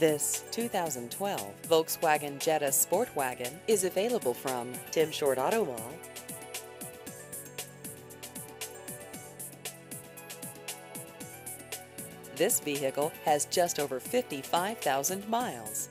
This 2012 Volkswagen Jetta SportWagen is available from Tim Short Auto Mall. This vehicle has just over 55,000 miles.